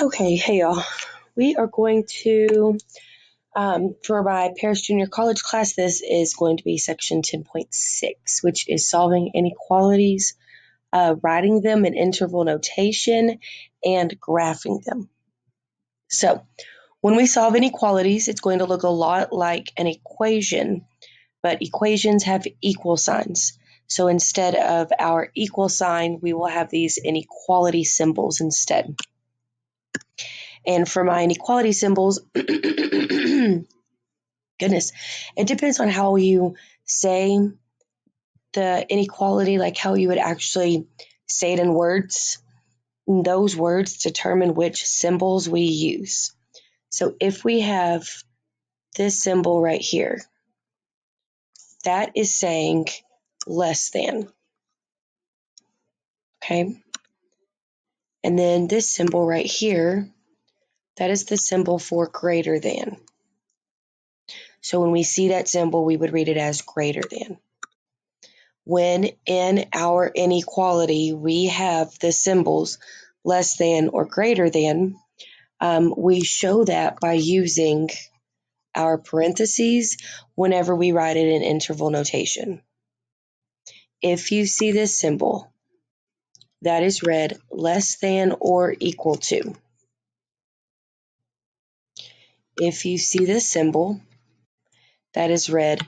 Okay, hey y'all. We are going to, um, for my Paris Junior College class, this is going to be section 10.6, which is solving inequalities, uh, writing them in interval notation, and graphing them. So, when we solve inequalities, it's going to look a lot like an equation, but equations have equal signs. So instead of our equal sign, we will have these inequality symbols instead. And for my inequality symbols, goodness, it depends on how you say the inequality, like how you would actually say it in words. Those words determine which symbols we use. So if we have this symbol right here, that is saying less than. Okay. And then this symbol right here that is the symbol for greater than. So when we see that symbol, we would read it as greater than. When in our inequality we have the symbols less than or greater than, um, we show that by using our parentheses whenever we write it in interval notation. If you see this symbol, that is read less than or equal to. If you see this symbol, that is read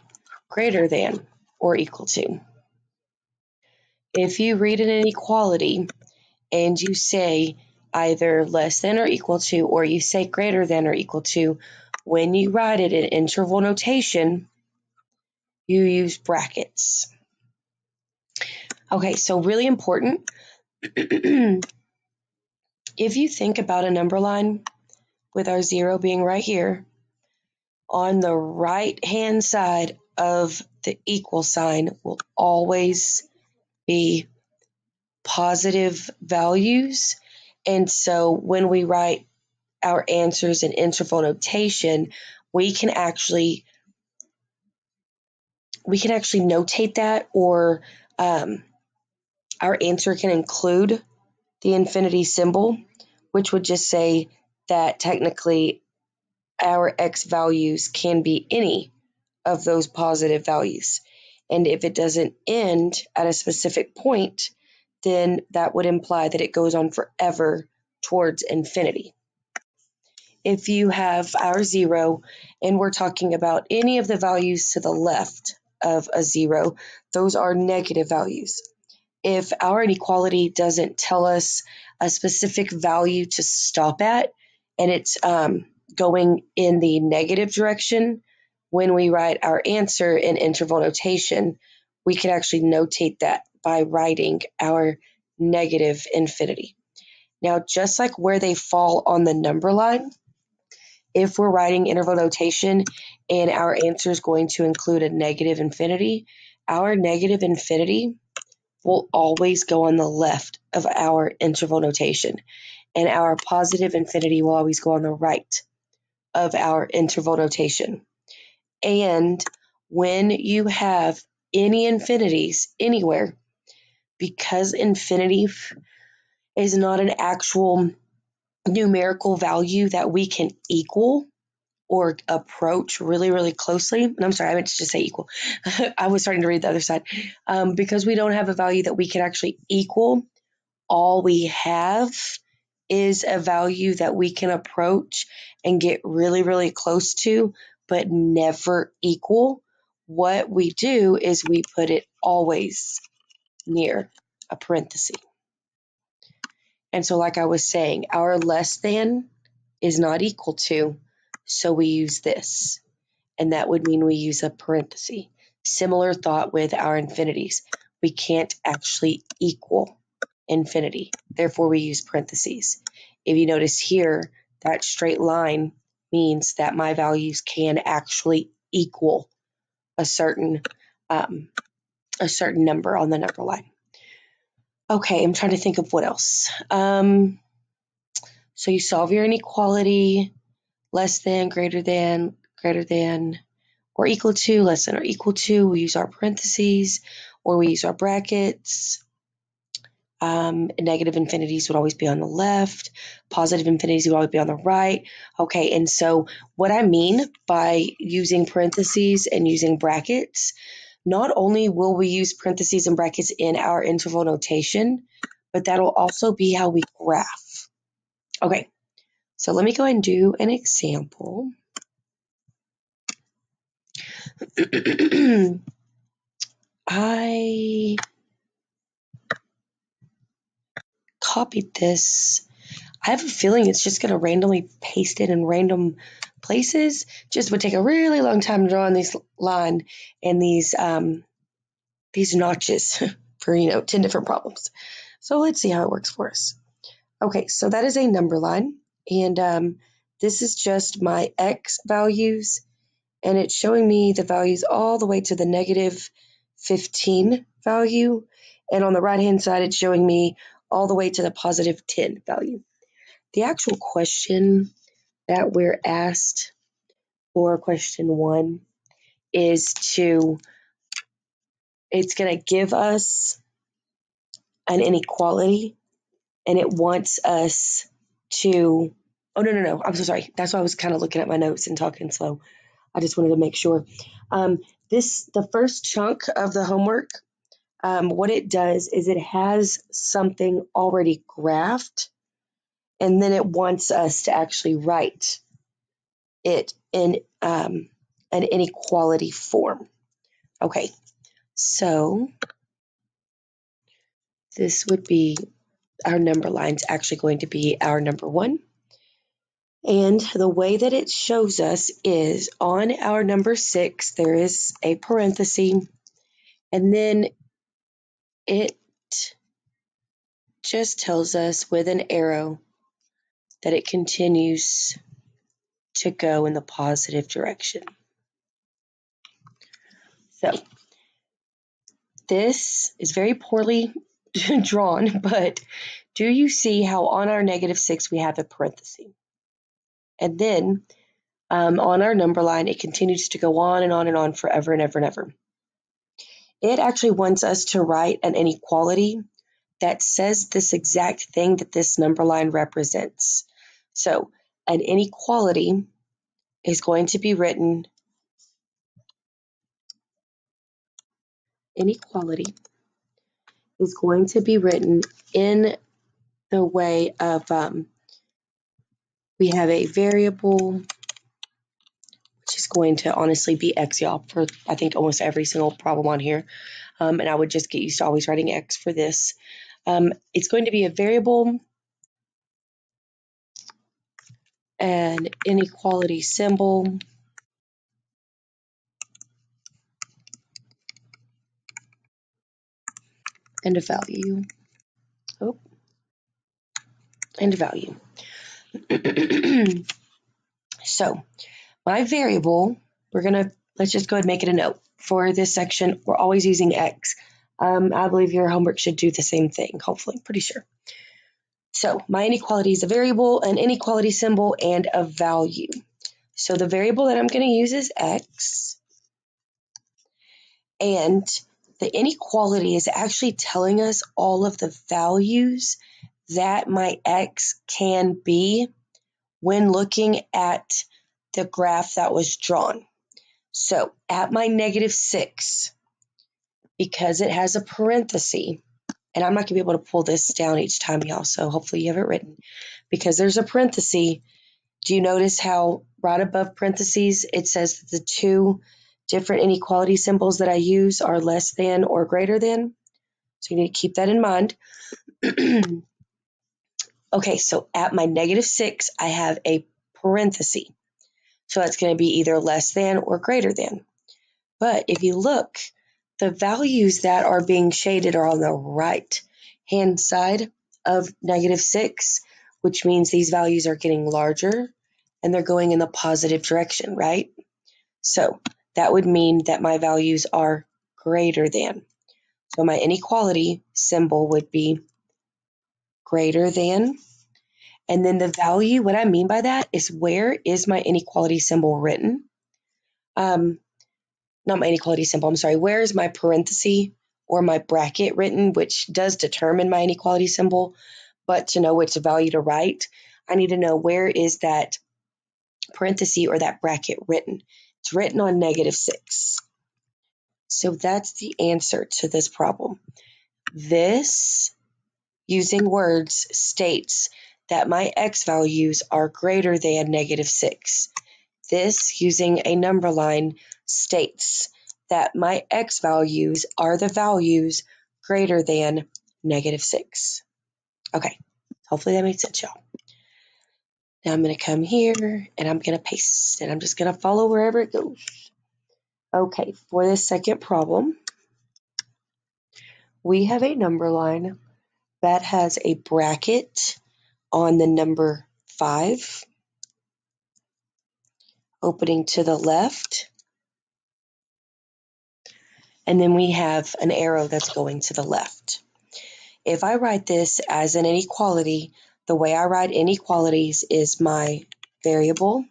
greater than or equal to. If you read an inequality and you say either less than or equal to, or you say greater than or equal to, when you write it in interval notation, you use brackets. Okay, so really important. if you think about a number line, with our zero being right here, on the right hand side of the equal sign will always be positive values. And so when we write our answers in interval notation, we can actually we can actually notate that or um, our answer can include the infinity symbol, which would just say that technically our x values can be any of those positive values. And if it doesn't end at a specific point, then that would imply that it goes on forever towards infinity. If you have our zero and we're talking about any of the values to the left of a zero, those are negative values. If our inequality doesn't tell us a specific value to stop at, and it's um, going in the negative direction, when we write our answer in interval notation, we can actually notate that by writing our negative infinity. Now, just like where they fall on the number line, if we're writing interval notation and our answer is going to include a negative infinity, our negative infinity will always go on the left of our interval notation and our positive infinity will always go on the right of our interval notation. And when you have any infinities anywhere, because infinity is not an actual numerical value that we can equal or approach really, really closely. And I'm sorry, I meant to just say equal. I was starting to read the other side. Um, because we don't have a value that we can actually equal, all we have is a value that we can approach and get really, really close to, but never equal, what we do is we put it always near a parenthesis. And so, like I was saying, our less than is not equal to, so we use this. And that would mean we use a parenthesis. Similar thought with our infinities. We can't actually equal infinity. Therefore, we use parentheses. If you notice here, that straight line means that my values can actually equal a certain um, a certain number on the number line. Okay, I'm trying to think of what else. Um, so you solve your inequality, less than, greater than, greater than, or equal to, less than or equal to. We use our parentheses or we use our brackets. Um, negative infinities would always be on the left. Positive infinities would always be on the right. Okay, and so what I mean by using parentheses and using brackets, not only will we use parentheses and brackets in our interval notation, but that'll also be how we graph. Okay, so let me go and do an example. I copied this. I have a feeling it's just going to randomly paste it in random places. Just would take a really long time to draw on this line and these um, these notches for you know 10 different problems. So let's see how it works for us. Okay, so that is a number line and um, this is just my x values and it's showing me the values all the way to the negative 15 value and on the right hand side it's showing me all the way to the positive 10 value. The actual question that we're asked for question one is to, it's going to give us an inequality and it wants us to, oh, no, no, no, I'm so sorry. That's why I was kind of looking at my notes and talking slow. I just wanted to make sure. Um, this, the first chunk of the homework um, what it does is it has something already graphed, and then it wants us to actually write it in um, an inequality form. Okay, so this would be our number line's actually going to be our number one. And the way that it shows us is on our number six, there is a parenthesis, and then it just tells us with an arrow that it continues to go in the positive direction. So this is very poorly drawn, but do you see how on our negative 6 we have a parenthesis? And then um, on our number line, it continues to go on and on and on forever and ever and ever. It actually wants us to write an inequality that says this exact thing that this number line represents. So an inequality is going to be written inequality is going to be written in the way of um, we have a variable is going to honestly be x, y'all, for I think almost every single problem on here. Um, and I would just get used to always writing x for this. Um, it's going to be a variable, an inequality symbol, and a value. Oh, and a value. so my variable, we're going to, let's just go ahead and make it a note. For this section, we're always using X. Um, I believe your homework should do the same thing, hopefully, pretty sure. So my inequality is a variable, an inequality symbol, and a value. So the variable that I'm going to use is X. And the inequality is actually telling us all of the values that my X can be when looking at the graph that was drawn. So at my negative 6, because it has a parenthesis, and I'm not going to be able to pull this down each time, y'all, so hopefully you have it written. Because there's a parenthesis, do you notice how right above parentheses it says that the two different inequality symbols that I use are less than or greater than? So you need to keep that in mind. okay, so at my negative 6, I have a parenthesis. So that's going to be either less than or greater than. But if you look, the values that are being shaded are on the right hand side of negative 6, which means these values are getting larger and they're going in the positive direction, right? So that would mean that my values are greater than. So my inequality symbol would be greater than and then the value, what I mean by that is where is my inequality symbol written? Um, not my inequality symbol, I'm sorry, where is my parenthesis or my bracket written, which does determine my inequality symbol, but to know which value to write, I need to know where is that parenthesis or that bracket written. It's written on negative 6. So that's the answer to this problem. This, using words, states that my x values are greater than negative 6. This, using a number line, states that my x values are the values greater than negative 6. Okay, hopefully that makes sense, y'all. Now I'm going to come here and I'm going to paste and I'm just going to follow wherever it goes. Okay, for this second problem, we have a number line that has a bracket on the number 5, opening to the left, and then we have an arrow that's going to the left. If I write this as an inequality, the way I write inequalities is my variable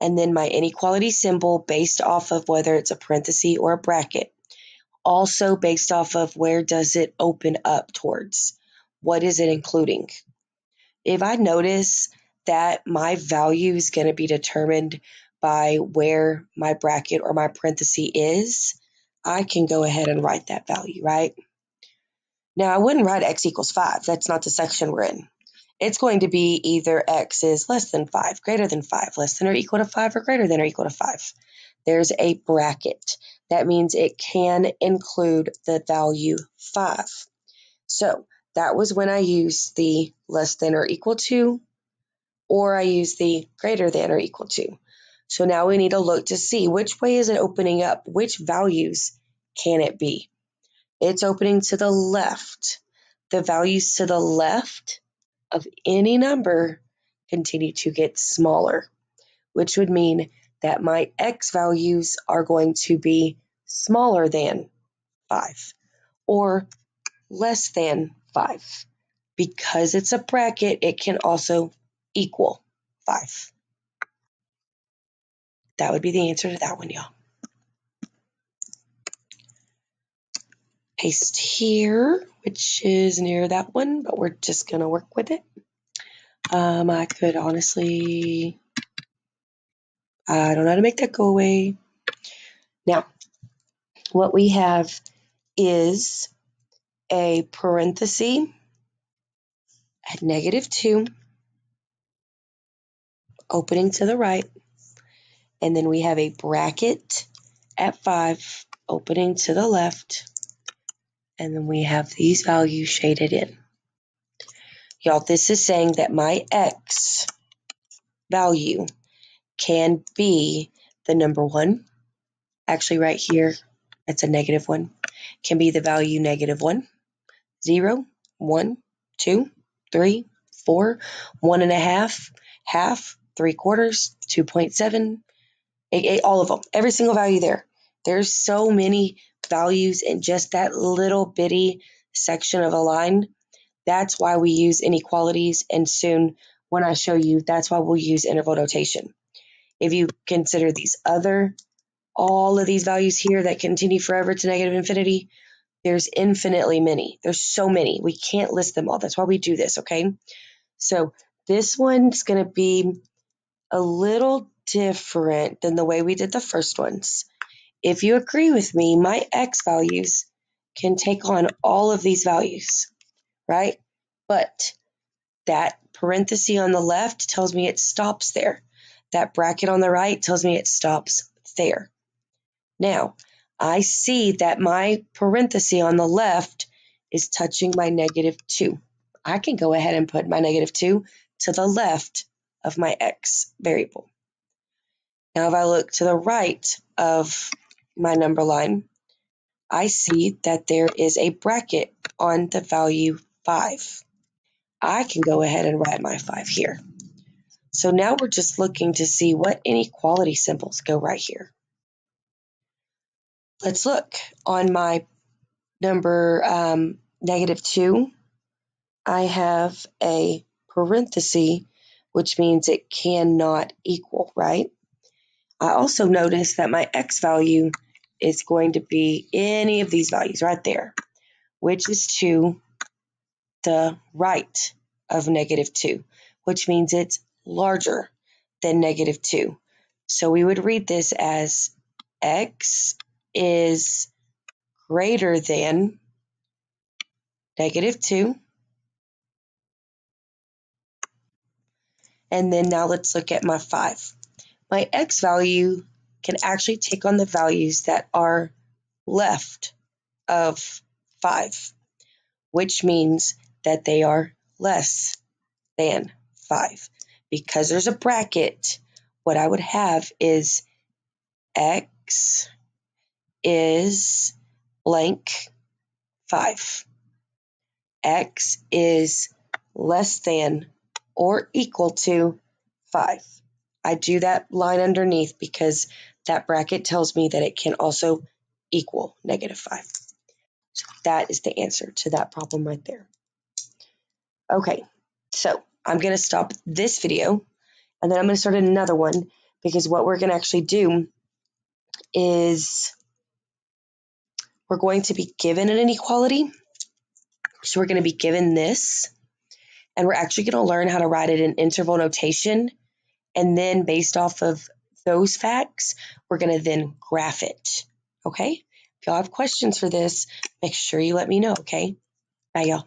and then my inequality symbol based off of whether it's a parenthesis or a bracket. Also based off of where does it open up towards? What is it including? If I notice that my value is going to be determined by where my bracket or my parenthesis is, I can go ahead and write that value, right? Now, I wouldn't write x equals 5. That's not the section we're in. It's going to be either x is less than 5, greater than 5, less than or equal to 5, or greater than or equal to 5. There's a bracket. That means it can include the value 5. So that was when I used the less than or equal to, or I used the greater than or equal to. So now we need to look to see which way is it opening up? Which values can it be? It's opening to the left. The values to the left of any number continue to get smaller, which would mean that my x values are going to be smaller than 5 or less than 5. Because it's a bracket, it can also equal 5. That would be the answer to that one, y'all. Paste here, which is near that one, but we're just going to work with it. Um, I could honestly, I don't know how to make that go away. Now, what we have is a parenthesis at negative 2, opening to the right, and then we have a bracket at 5, opening to the left, and then we have these values shaded in. Y'all, this is saying that my x value can be the number 1. Actually, right here, it's a negative 1. Can be the value negative 1, 0, 1, 2, 3, 4, 1 and a half, half, 3 quarters, 2.7, all of them. Every single value there. There's so many values in just that little bitty section of a line. That's why we use inequalities, and soon when I show you, that's why we'll use interval notation. If you consider these other, all of these values here that continue forever to negative infinity, there's infinitely many. There's so many. We can't list them all. That's why we do this, okay? So this one's going to be a little different than the way we did the first ones. If you agree with me, my x values can take on all of these values, right? But that parenthesis on the left tells me it stops there. That bracket on the right tells me it stops there. Now, I see that my parenthesis on the left is touching my negative 2. I can go ahead and put my negative 2 to the left of my x variable. Now, if I look to the right of my number line, I see that there is a bracket on the value 5. I can go ahead and write my 5 here. So now we're just looking to see what inequality symbols go right here. Let's look on my number um, negative 2. I have a parenthesis, which means it cannot equal, right? I also notice that my x value is going to be any of these values right there, which is to the right of negative 2, which means it's larger than negative 2. So we would read this as x is greater than negative 2. And then now let's look at my 5. My x value can actually take on the values that are left of 5, which means that they are less than 5. Because there's a bracket, what I would have is x is blank 5. x is less than or equal to 5. I do that line underneath because that bracket tells me that it can also equal negative 5. So that is the answer to that problem right there. Okay, so I'm going to stop this video and then I'm going to start another one because what we're going to actually do is we're going to be given an inequality. So we're going to be given this and we're actually going to learn how to write it in interval notation. And then based off of those facts, we're going to then graph it. Okay? If y'all have questions for this, make sure you let me know. Okay? Bye, y'all.